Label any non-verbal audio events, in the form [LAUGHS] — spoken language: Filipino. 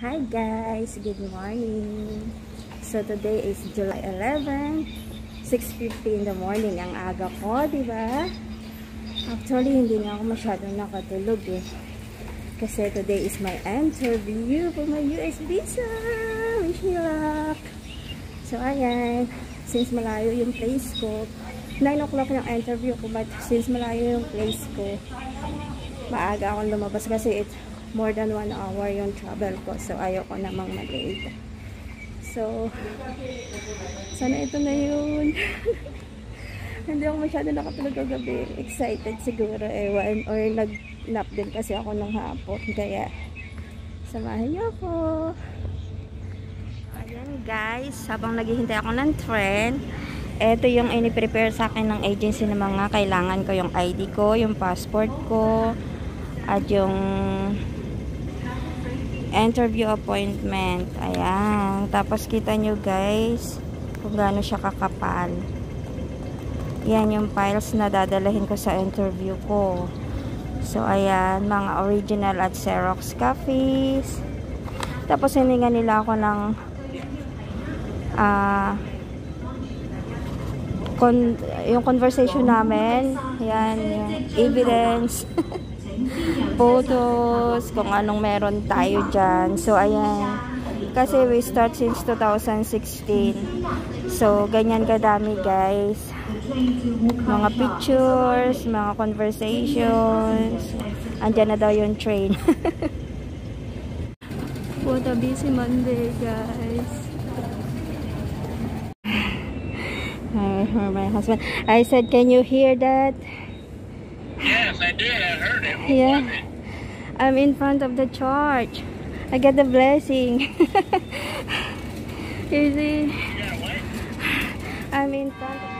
Hi guys, good morning. So today is July 11, 6.50 in the morning. Ang aga ko, di ba? Actually, hindi na ako masyadong nakatulog eh. Kasi today is my interview for my US visa. Wish me luck. So ayan, since malayo yung place ko, 9 o'clock yung interview ko, but since malayo yung place ko, maaga akong lumabas kasi it's more than 1 hour yung travel ko. So, ayoko namang mag-late. So, sana ito na yun. [LAUGHS] Hindi ako masyado nakatulog kagabi. Excited siguro, ewan. Or nag-nap din kasi ako ng hapon. Kaya, samahan niyo ako. Ayan guys, habang naghihintay ako ng train, ito yung ini-prepare sa akin ng agency ng mga kailangan ko. Yung ID ko, yung passport ko, at yung interview appointment. Ayan. Tapos kita nyo guys kung gaano siya kakapal. Yan yung files na dadalahin ko sa interview ko. So, ayan. Mga original at Xerox copies. Tapos, hininga nila ako ng uh, con yung conversation namin. Yan. Yung evidence. [LAUGHS] photos, kung anong meron tayo dyan. So, ayan. Kasi we start since 2016. So, ganyan kadami guys. Mga pictures, mga conversations. Andyan na daw yung train. [LAUGHS] What a busy Monday guys. [LAUGHS] my husband. I said, can you hear that? Yes, I did. I heard it. What yeah. I'm in front of the church. I get the blessing. [LAUGHS] you see? You got a I'm in front of